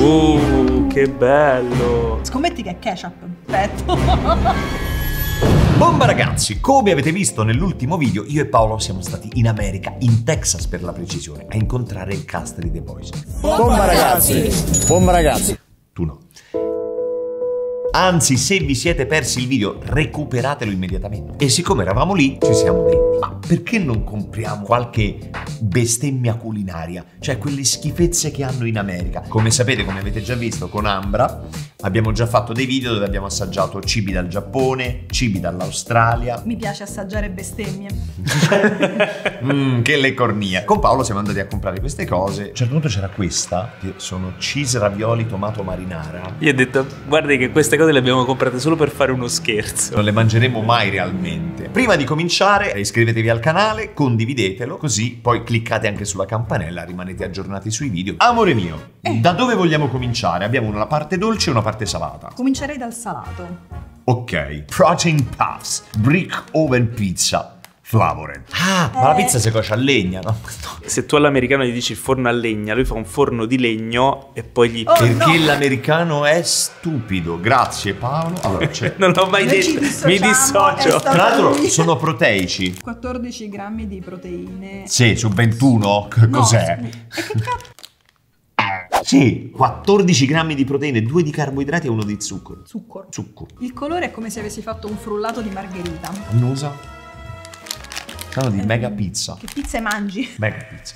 Uh, che bello. Scommetti che è ketchup. Perfetto. Bomba ragazzi, come avete visto nell'ultimo video, io e Paolo siamo stati in America, in Texas per la precisione, a incontrare il cast di The Boys. Bomba ragazzi! Bomba ragazzi! Tu no. Anzi, se vi siete persi il video, recuperatelo immediatamente. E siccome eravamo lì, ci siamo detti, ma perché non compriamo qualche bestemmia culinaria? Cioè quelle schifezze che hanno in America. Come sapete, come avete già visto con Ambra, abbiamo già fatto dei video dove abbiamo assaggiato cibi dal Giappone, cibi dall'Australia. Mi piace assaggiare bestemmie. Mmm, che le cornie. Con Paolo siamo andati a comprare queste cose. A un certo punto c'era questa, che sono cheese ravioli tomato marinara. Io ho detto, guardi che queste cose le abbiamo comprate solo per fare uno scherzo. Non le mangeremo mai realmente. Prima di cominciare, iscrivetevi al canale, condividetelo, così poi cliccate anche sulla campanella, rimanete aggiornati sui video. Amore mio, da dove vogliamo cominciare? Abbiamo una parte dolce e una parte salata. Comincerei dal salato. Ok, protein puffs, brick oven pizza, flavored. Ah, ma la Eh. pizza si cuoce a legna, no? Se tu all'americano gli dici il forno a legna, lui fa un forno di legno e poi gli... Oh, Perché no. l'americano è stupido. Grazie Paolo. Allora, c'è... Non l'ho mai Noi detto, mi dissocio. Tra l'altro sono proteici. 14 grammi di proteine. Sì, su 21, che No, cos'è? scusi. E che cazzo? Sì, 14 grammi di proteine, 2 di carboidrati e 1 di zucchero. Zucchero. Zucchero. Il colore è come se avessi fatto un frullato di margherita. Annusa. Sono di mega pizza. Che pizze mangi? Mega pizza.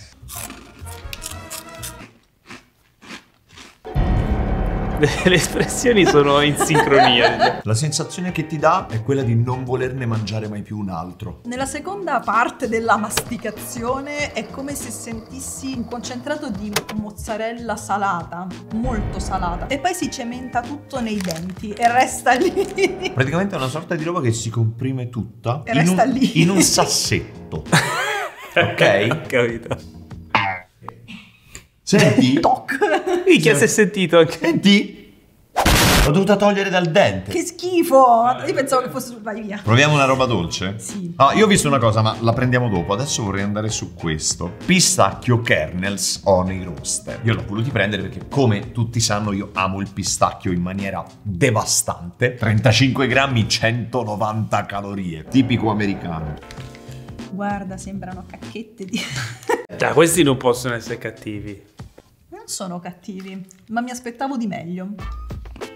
Le espressioni sono in sincronia. La sensazione che ti dà è quella di non volerne mangiare mai più un altro. Nella seconda parte della masticazione è come se sentissi un concentrato di mozzarella salata, molto salata, e poi si cementa tutto nei denti e resta lì. Praticamente è una sorta di roba che si comprime tutta E in resta un, lì. in un sassetto. ok? Capito? Senti? Toc. Minchia, si è sentito anche. Senti? L'ho dovuta togliere dal dente. Che schifo! Io pensavo che fosse... Vai via. Proviamo una roba dolce? Sì. Ah, io ho visto una cosa, ma la prendiamo dopo. Adesso vorrei andare su questo. Pistacchio kernels honey roaster. Io l'ho voluti prendere perché, come tutti sanno, io amo il pistacchio in maniera devastante. 35 grammi, 190 calorie. Tipico americano. Guarda, sembrano cacchette di... Cioè, questi non possono essere cattivi. Non sono cattivi, ma mi aspettavo di meglio.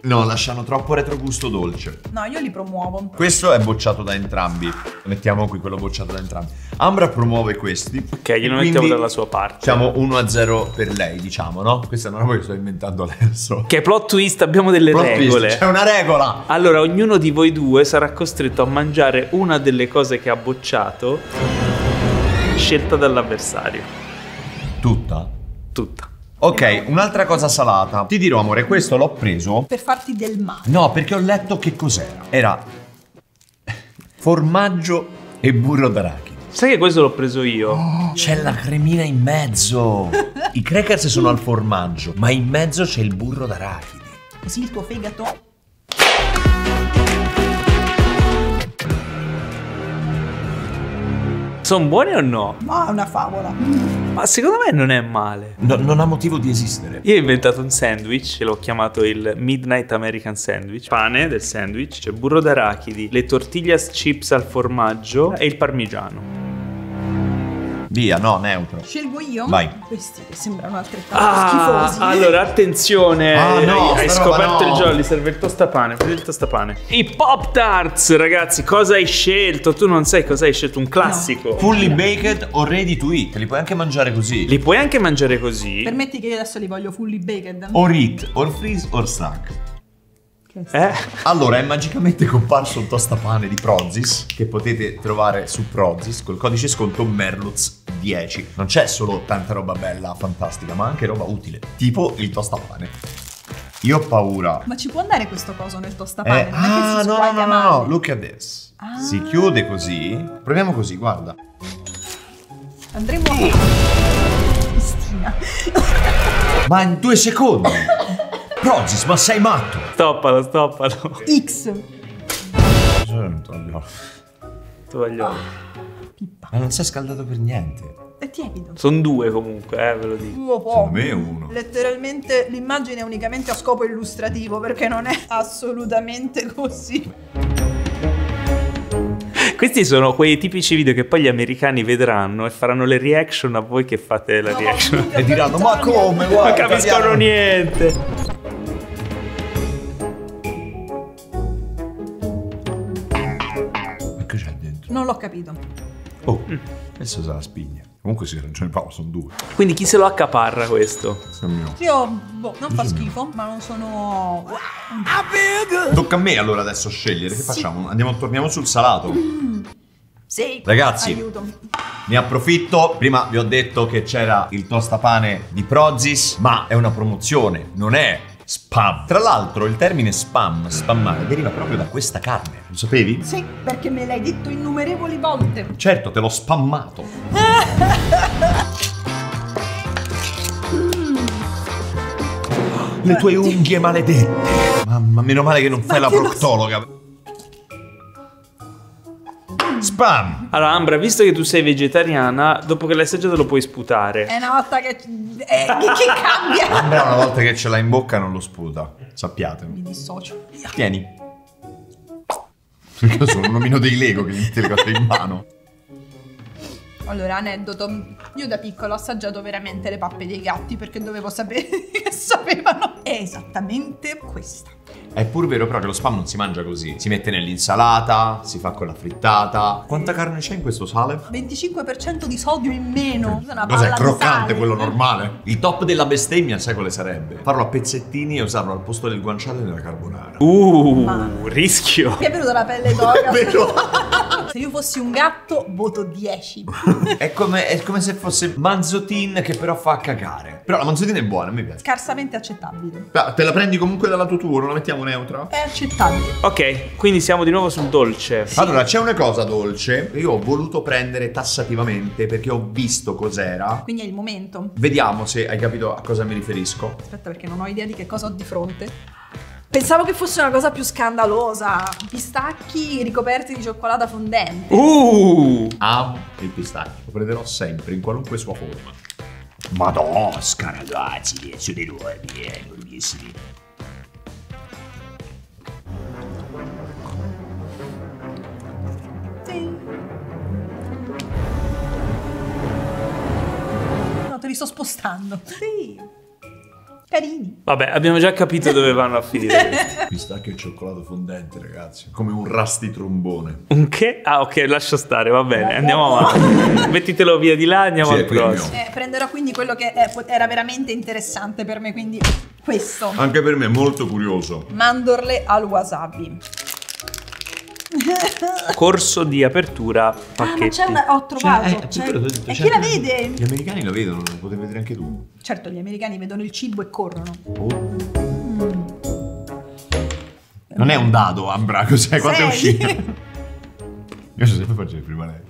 No, lasciano troppo retrogusto dolce. No, io li promuovo. Questo è bocciato da entrambi. Mettiamo qui quello bocciato da entrambi. Ambra promuove questi. Ok, glielo mettiamo dalla sua parte. Siamo 1-0 per lei, diciamo, no? Questa è una roba che sto inventando adesso. Che plot twist, abbiamo delle Plot twist, regole. C'è una regola. Allora, ognuno di voi due sarà costretto a mangiare una delle cose che ha bocciato, scelta dall'avversario. Tutta? Tutta. Ok, un'altra cosa salata. Ti dirò, amore, questo l'ho preso. Per farti del male. No, perché ho letto che cos'era. Era formaggio e burro d'arachidi. Sai che questo l'ho preso io? C'è la cremina in mezzo. I crackers sono al formaggio, ma in mezzo c'è il burro d'arachidi. Così il tuo fegato... Sono buoni o no? Ma è una favola. Ma secondo me non è male. No- non ha motivo di esistere. Io ho inventato un sandwich e l'ho chiamato il Midnight American Sandwich. Pane del sandwich, c'è burro d'arachidi, le tortillas chips al formaggio e il parmigiano. Via, no, neutro. Scelgo io? Vai. Questi che sembrano altrettanto Ah, schifosi. allora attenzione, Ah, no, hai scoperto no. il jolly, serve il tostapane, prendi il tostapane. I Pop Tarts, ragazzi, cosa hai scelto? Tu non sai cosa hai scelto, un classico. Fully baked o ready to eat. Li puoi anche mangiare così. Li puoi anche mangiare così? Permetti che io adesso li voglio fully baked. Or eat, or freeze, or snack. Eh? Allora, è magicamente comparso un tostapane di Prozis che potete trovare su Prozis col codice sconto Merluz10. Non c'è solo tanta roba bella, fantastica, ma anche roba utile, tipo il tostapane. Io ho paura. Ma ci può andare questo coso nel tostapane? Eh, non è che ah, si no, no, no, no, look at this. Ah. Si chiude così. Proviamo così, guarda. Andremo a... Cristina. Ma in due secondi. Prozis, ma sei matto. Stoppalo, stoppalo. X. Tu voglio... Pippa. Ma non si è scaldato per niente. È tiepido. Sono due comunque, eh, ve lo dico. Uno po'. Secondo me è uno. Letteralmente l'immagine è unicamente a scopo illustrativo perché non è assolutamente così. Questi sono quei tipici video che poi gli americani vedranno e faranno le reaction a voi che fate la reaction. E diranno, ma come? Non Guarda, capiscono italiano." niente. L'ho capito. Oh, adesso sarà spigna. Comunque sì, ragione Paolo, sono due. Quindi chi se lo accaparra questo? Mio. Io, boh, non fa schifo, ma non sono... Tocca a me allora adesso scegliere. Che facciamo? Andiamo, torniamo sul salato. Sì. Ragazzi. Aiuto. Ne approfitto. Prima vi ho detto che c'era il tostapane di Prozis, ma è una promozione, non è spam. Tra l'altro, il termine spam, spammare, deriva proprio da questa carne. Lo sapevi? Sì, perché me l'hai detto innumerevoli volte. Certo, te l'ho spammato. Le tue unghie maledette. Mamma, meno male che non fai la che lo- proctologa. Spam. Allora, Ambra, visto che tu sei vegetariana, dopo che l'hai assaggiato lo puoi sputare. È una volta che... eh, che, cambia? Andrea una volta che ce l'ha in bocca non lo sputa. Sappiatelo. Mi dissocio. Tieni. Perché sono un omino dei Lego che gli le cose in mano. Allora, aneddoto. Io da piccolo ho assaggiato veramente le pappe dei gatti perché dovevo sapere che sapevano esattamente questa. È pur vero però che lo spam non si mangia così. Si mette nell'insalata, si fa con la frittata. Quanta carne c'è in questo sale? 25% di sodio in meno. Una Cos'è palla di croccante quello normale? Il top della bestemmia sai quale sarebbe? Farlo a pezzettini e usarlo al posto del guanciale nella carbonara. Uh, Ma- rischio. Mi è venuta la pelle d'oca. Vero? Se io fossi un gatto, voto 10. È come, è come se fosse Manzotin che però fa cagare. Però la Manzotin è buona, me piace. Scarsamente accettabile. Ah, te la prendi comunque dalla tua tour, non la mettiamo neutra? È accettabile. Ok, quindi siamo di nuovo sul dolce. Allora, c'è una cosa dolce che io ho voluto prendere tassativamente perché ho visto cos'era. Quindi è il momento. Vediamo se hai capito a cosa mi riferisco. Aspetta perché non ho idea di che cosa ho di fronte. Pensavo che fosse una cosa più scandalosa. Pistacchi ricoperti di cioccolata fondente. Uh! Amo il pistacchio, lo prenderò sempre, in qualunque sua forma. Madosca, ragazzi, sono enormi, eh, enormissimi. Sì. No, te li sto spostando. Sì. Carini. Vabbè, abbiamo già capito dove vanno a finire. Pistacchio e cioccolato fondente, ragazzi. Come un rasti trombone. Un che? Ah, ok, lascia stare, va bene, andiamo avanti. Mettitelo via di là, andiamo Sì, al prossimo. Eh, prenderò quindi quello che è- era veramente interessante per me, quindi questo. Anche per me è molto curioso. Mandorle al wasabi. Corso di apertura Ah, ma pacchetti. c'è una... Ho trovato. Cioè, eh, c'è- detto, E c'è chi la vede? Gli americani lo vedono, lo potevi vedere anche tu. Certo, gli americani vedono il cibo e corrono. Non è un dado, Ambra, cos'è? Quanto è uscito? Io so sempre faccio prima lei.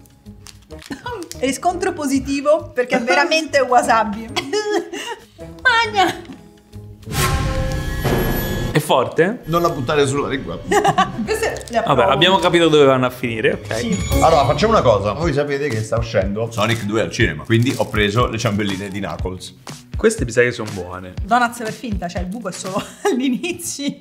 Riscontro positivo perché è veramente wasabi. Magna! Forte? Non la buttare sulla lingua. Vabbè, abbiamo capito dove vanno a finire, ok. Sì. Allora, facciamo una cosa. Voi sapete che sta uscendo Sonic 2 al cinema. Quindi ho preso le ciambelline di Knuckles. Queste mi sa che sono buone. Donuts per finta, cioè il buco è solo all'inizio.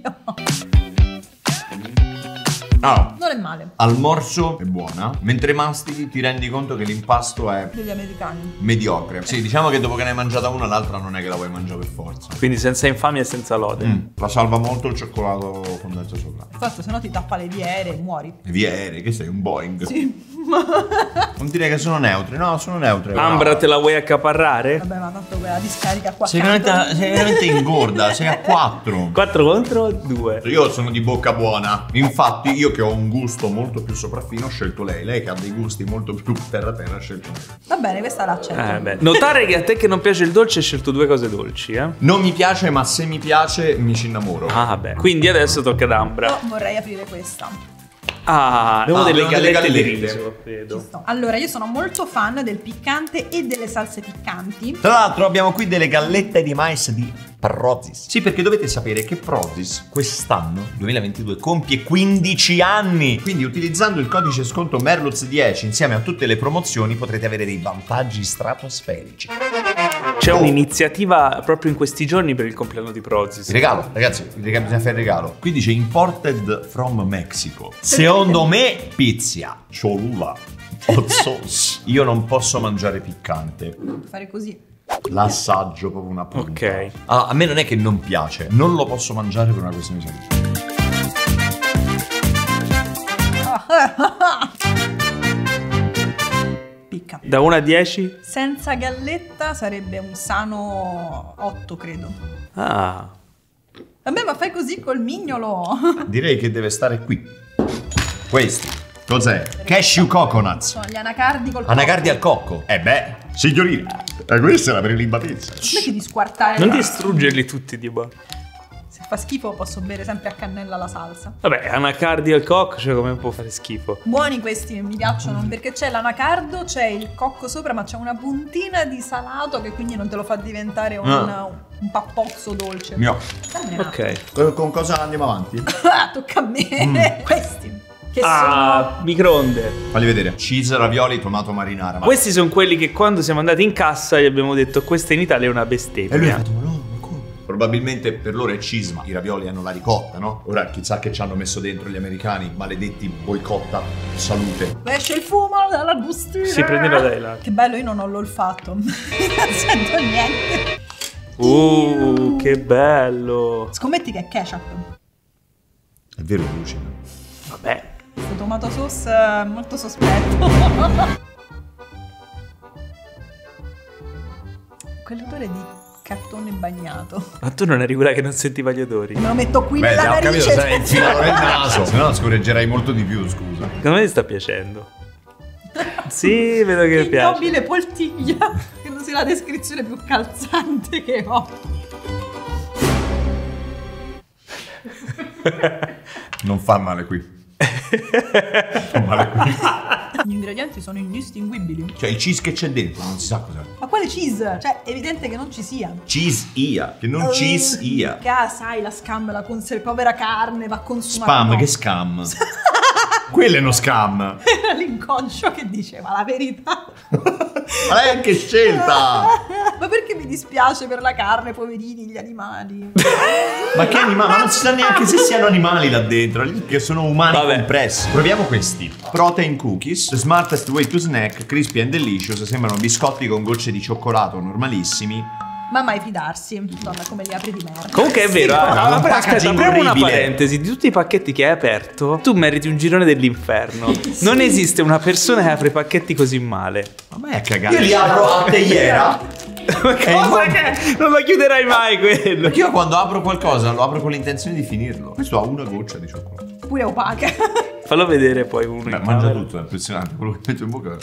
Ah, Non è male. al morso è buona, mentre mastichi ti rendi conto che l'impasto è Degli americani. mediocre. Sì, diciamo che dopo che ne hai mangiata una, l'altra non è che la vuoi mangiare per forza. Quindi senza infamia e senza lode. Mm, la salva molto il cioccolato fondente sopra. Infatti, se no ti tappa le viere e muori. E via aerei, che sei un Boeing? Sì. Non direi che sono neutre, no, sono neutre. Ambra, te la vuoi accaparrare? Vabbè, ma tanto quella discarica qua. Sei veramente, sei veramente ingorda, sei a 4. 4 contro 2. Io sono di bocca buona. Infatti, io che ho un gusto molto più sopraffino, ho scelto lei. Lei che ha dei gusti molto più terra terra, ha scelto me. Va bene, questa l'accetto. Eh, beh. Notare che a te che non piace il dolce hai scelto due cose dolci, eh? Non mi piace, ma se mi piace, mi ci innamoro. Ah, beh. Quindi adesso tocca ad Ambra. Io vorrei aprire questa. Ah, abbiamo Ah, delle gallette di riso, credo. Allora, io sono molto fan del piccante e delle salse piccanti. Tra l'altro, abbiamo qui delle gallette di mais di Prozis. Sì, perché dovete sapere che Prozis quest'anno, 2022, compie 15 anni. Quindi utilizzando il codice sconto Merluz10 insieme a tutte le promozioni potrete avere dei vantaggi stratosferici. C'è un'iniziativa proprio in questi giorni per il compleanno di Prozis. Regalo, ragazzi, bisogna fare il regalo. Qui dice imported from Mexico. Secondo me pizza. Cholula. Hot sauce. Io non posso mangiare piccante. Fare così. L'assaggio proprio una punta. Ok. Ah, a me non è che non piace, non lo posso mangiare per una questione di salute. Da 1 a 10? Senza galletta sarebbe un sano 8, credo. Ah. Vabbè, ma fai così col mignolo. Direi che deve stare qui. Questi. Cos'è? Cashew coconuts. Sono gli anacardi col Anacardi al cocco. Eh beh, signorina. E questa è la prelibatezza. Smetti di squartare. Non distruggerli tutti, Dio. Fa schifo posso bere sempre a cannella la salsa. Vabbè, anacardi al cock, cioè come può fare schifo? Buoni questi, mi piacciono perché c'è l'anacardo, c'è il cocco sopra, ma c'è una puntina di salato che quindi non te lo fa diventare un, Ah. un pappozzo dolce. Una. Ok. Con cosa andiamo avanti? Ah, tocca a me. questi. Che Ah, microonde. Fagli vedere. Cheese, ravioli, tomato marinara. Questi sono quelli che quando siamo andati in cassa gli abbiamo detto questa in Italia è una E lui ha bestemmia. fatto, Probabilmente per loro è cisma. I ravioli hanno la ricotta, no? Ora chissà che ci hanno messo dentro gli americani, maledetti boicotta salute. Esce il fumo dalla bustina. Sì, prendila dai là. Che bello, io non ho l'olfatto. non sento niente. Uh, che bello. Scommetti che è ketchup. È vero, lucida. Vabbè. Questo tomato sauce è molto sospetto. Quell'odore di cartone bagnato. Ma tu non eri quella che non sentiva gli odori. Me lo metto qui Beh, nella ho capito, narice. sai, infilato nel naso. Se no scorreggerai molto di più, scusa. Secondo me ti sta piacendo. Sì, vedo che Il piace. nobile poltiglia. Credo sia la descrizione più calzante che ho. Non fa male qui. fa male qui. Gli ingredienti sono indistinguibili. Cioè, il cheese che c'è dentro, non si sa cos'è. Ma quale cheese? Cioè, è evidente che non ci sia. Cheese ia, che non cheese ia. Che ah, sai, la scam, la conser- povera carne va consumata. Spam, No. che scam. Quello è uno scam. Era l'inconscio che diceva la verità. Ma lei anche scelta. Dispiace per la carne, poverini, gli animali? Ma che animali? Ma non si sa neanche se siano animali là dentro, che sono umani Vabbè. compressi. Proviamo questi. Protein cookies, the smartest way to snack, crispy and delicious, sembrano biscotti con gocce di cioccolato normalissimi. Ma mai fidarsi. Madonna, come li apri di merda. Comunque è vero, Sì, ah, però aspetta, packaging apriamo una parentesi. Di tutti i pacchetti che hai aperto, tu meriti un girone dell'inferno. Non esiste una persona che apre i pacchetti così male. Ma vai a cagare. Io li apro a teiera. Ma cosa che? Non lo chiuderai mai quello. Perché io quando apro qualcosa lo apro con l'intenzione di finirlo. Questo ha una goccia di cioccolato. Pure opaca. Fallo vedere poi uno. Beh, mangia camera. tutto, è impressionante. Quello che metto in bocca.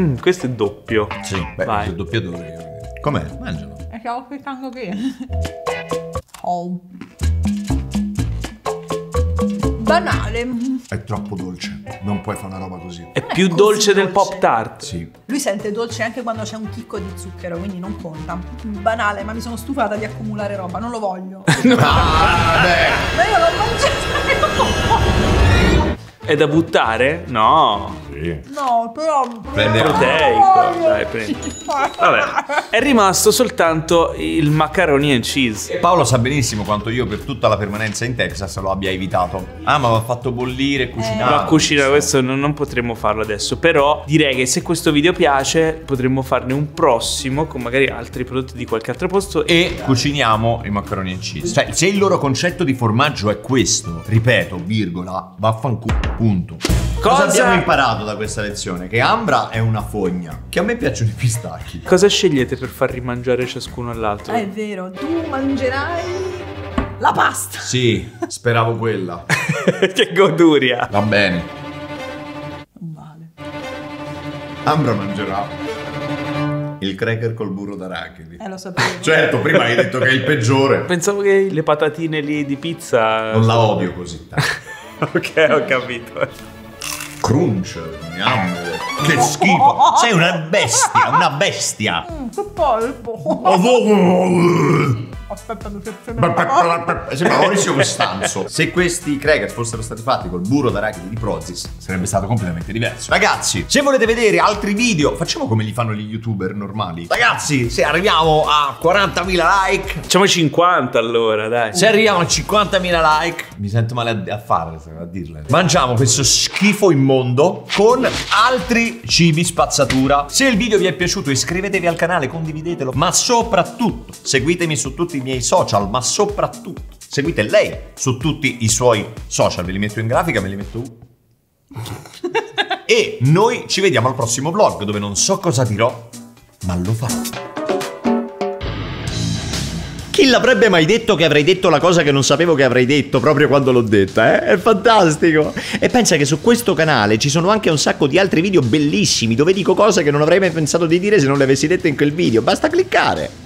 Mm, questo è doppio. Sì, beh, Vai. è il doppiatore. Com'è? Mangialo. E che ho aspettando qui. Oh. Banale. È troppo dolce. Non puoi fare una roba così. È più così dolce del dolce. pop tart. Sì. Lui sente dolce anche quando c'è un chicco di zucchero, quindi non conta. Banale, ma mi sono stufata di accumulare roba, non lo voglio. Ah, beh. Ma io l'ho mangiato. È da buttare? No. Sì. No, però. Prende- Proteico. Dai, prendi. Vabbè. È rimasto soltanto il macaroni and cheese. Paolo sa benissimo quanto io per tutta la permanenza in Texas lo abbia evitato. Ah, ma va fatto bollire e cucinato. Ma cucina questo non, non potremmo farlo adesso. Però direi che se questo video piace, potremmo farne un prossimo con magari altri prodotti di qualche altro posto. E E cuciniamo i macaroni e cheese. Cioè, se il loro concetto di formaggio è questo, ripeto, virgola, vaffanculo, punto. Cosa, Cosa- abbiamo imparato da questa lezione? Che Ambra è una fogna. Che a me piacciono i pistacchi. cosa scegliete per far rimangiare ciascuno all'altro? Ah, è vero, tu mangerai la pasta. Sì, speravo quella. che goduria. Va bene. Non vale. Ambra mangerà il cracker col burro d'arachidi. Eh, lo sapevo. Certo, prima hai detto che è il peggiore. Pensavo che le patatine lì di pizza. Non la odio così tanto. ok, ho capito. Crunch, yum. Che schifo. Sei una bestia, una bestia. Mm, che polpo. Aspetta, mi Sembra Maurizio Costanzo. Se questi crackers fossero stati fatti col burro d'arachidi di Prozis, sarebbe stato completamente diverso. Ragazzi, se volete vedere altri video, facciamo come li fanno gli youtuber normali. Ragazzi, se arriviamo a 40.000 like, Facciamo 50 allora, dai. se arriviamo a 50.000 like, mi sento male a, a farle, a dirle. Mangiamo questo schifo immondo con altri cibi spazzatura. Se il video vi è piaciuto, iscrivetevi al canale, condividetelo, ma soprattutto seguitemi su tutti i miei social, ma soprattutto seguite lei su tutti i suoi social. Ve li metto in grafica, me li metto e noi ci vediamo al prossimo vlog dove non so cosa dirò, ma lo farò. Chi l'avrebbe mai detto che avrei detto la cosa che non sapevo che avrei detto proprio quando l'ho detta, eh? È fantastico! E pensa che su questo canale ci sono anche un sacco di altri video bellissimi dove dico cose che non avrei mai pensato di dire se non le avessi dette in quel video. Basta cliccare!